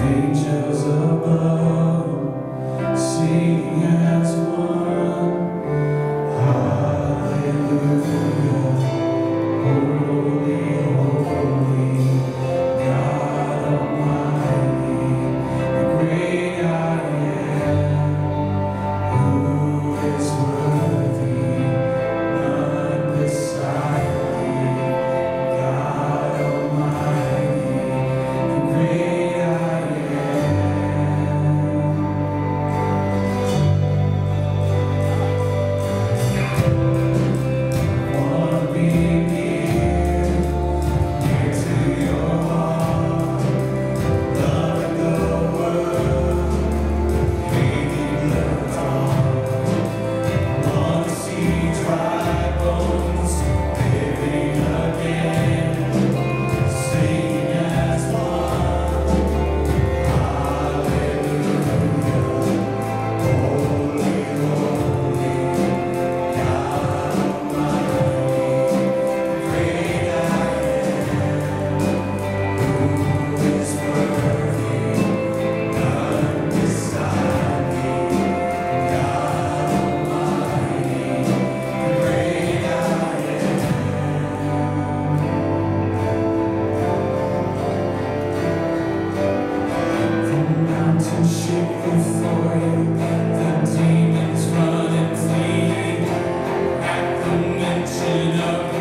angels above. sin of